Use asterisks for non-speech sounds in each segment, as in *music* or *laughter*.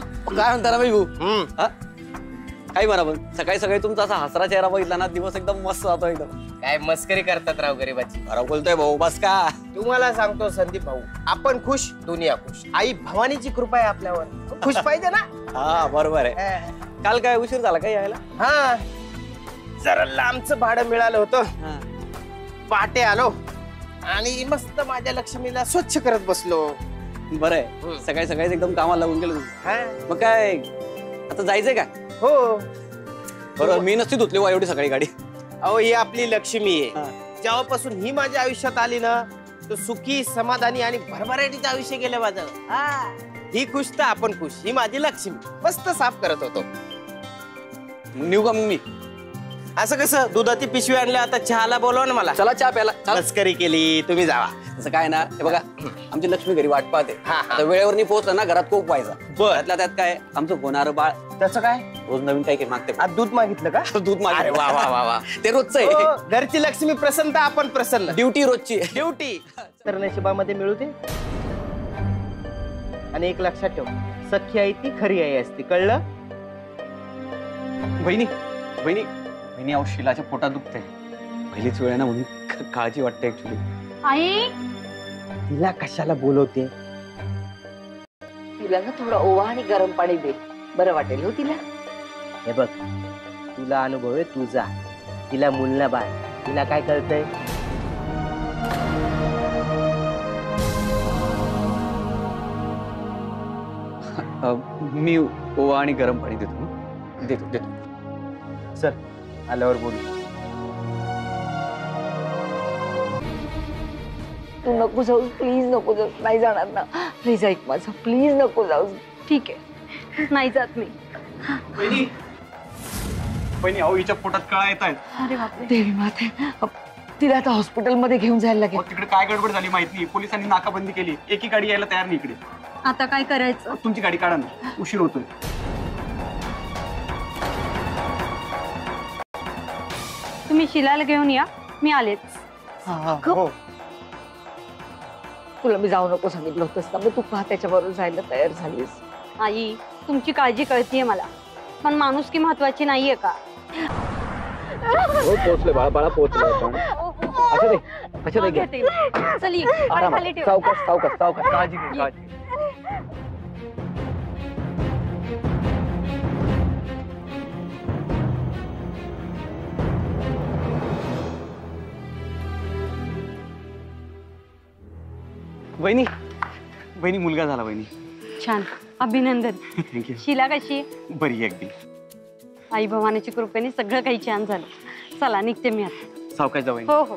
काय म्हणता ना भाऊ? हम्म. हा? काय बरोबर. सकाळी सकाळी तुमचा असा हसरा चेहरा बघितला ना दिवस एकदम मस्त जातो एकदम. काय मस्करी करतात राव गरीबाची. बोलतोय भाऊ बस का? तुम्हाला सांगतो संदीप भाऊ आपण खुश दुनिया खुश. आई भवानीची कृपा आहे आपल्यावर. खुश पाहिजे ना? हा बरोबर आहे. काल काय उशीर झाला काय यायला? हा. जरा लांबचं भाडं मिळालं होतं. हा. आलो आणि मस्त माझ्या लक्ष्मीला स्वच्छ करत बसलो. बरं आहे. सकाळी सकाळीच एकदम कामाला लागून गेलो तुम्ही. मग काय? आता जायचंय का? हो. बरोबर मी नसती धुतली वा एवढी सकाळी गाडी. अहो ही आपली लक्ष्मी आहे. हा. जेव्हापासून ही माझ्या आयुष्यात आली ना तो सुखी समाधानी आणि भरभराटीचं आयुष्य गेलं माझं. ही. खुश तर आपण खुश. ही माझी लक्ष्मी. मस्त साफ़ करत होतो. निघू का मग मी? असं कसं? दुधाची पिशवी आणल्या आता चहाला बोलवा ना मला. चला चहा प्याला चला. मस्करी केली तुम्ही जावा. तसं काय ना हे बघा आमची लक्ष्मी घरी वाट पाहते. हा, हा. आता वेळेवर नाही पोहोचलं ना घरात कोप व्हायचा. बर. त्यातल्या त्यात काय आमचं होणारं बाळ. त्याचं काय? रोज नवीन काही काही मागते आज दूध मागितलं का? *laughs* दूध अरे वा वा वा वा. *laughs* ते रोजचं आहे. हो, घरची लक्ष्मी प्रसन्न तर आपण प्रसन्न. ड्युटी रोजची. आहे. ड्युटी तर नशिबामध्ये मिळू दे. आणि एक लक्षात ठेव सख्खी आई ती खरी आई असते कळलं? बहिणी बहिणी बहिणी अहो शिलाच्या पोटात दुखते पहिलीच वेळ आहे ना म्हणून काळजी वाटते ऍक्च्युली आई! तिला कशाला बोलवते? तिला ना थोडं ओवा आणि गरम पाणी दे. बरं वाटेल हो तिला. हे बघ तुला अनुभव आहे तुझा तिला मुलना बाय तिला काय कळतंय? मी ओवा आणि गरम पाणी देतो. हं. देतो देतो. सर आल्यावर बोलू। तू नको जाऊ प्लीज़ नको जाऊ नाही जाणार ना. प्लीज़ ऐक माझं प्लीज़ नको जाऊ ठीक आहे. नाही जात मी. बहिणी बहिणी अहो हिच्या पोटात कळा येत आहेत. अरे बापरे. देवी माते. तिला आता हॉस्पिटलमध्ये घेऊन जायला लागेल. अहो, तिकडे काय गडबड झाली माहित नाही. पोलिसांनी नाकाबंदी केली. एकी गाडी यायला तयार नाही इकडे. आता काय करायचं? तुमची गाडी काढा ना. उशीर होतोय. तुम्ही शिलाला घेऊन या. मी आलेच. हो तुला मी जाऊ नको सांगितलं होतंस ना मग तू का त्याच्याबरोबर जायला तयार झालीस? आई तुमची काळजी कळतीये मला. पण माणूस की महत्वाची नाहीये का? पोहोचले बाळा बाळा दे हो, चल ये. सावकाश सावकाश सावकाश. काळजी घे काळजी बहिणी बहिणी मुलगा झाला बहिणी छान. अभिनंदन. थँक्यू शिला कशी आहे? बरी आहे अगदी. आई भवानीच्या कृपेने सगळं काही छान झालं. चला निघते मी आता. सावकाश जाऊ बहिणी हो हो.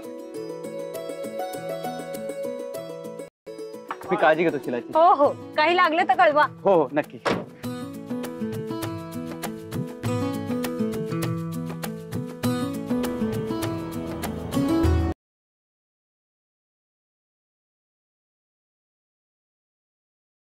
मी काळजी घेतो शिलाची. हो हो. काही लागलं तर कळवा. हो हो. नक्की.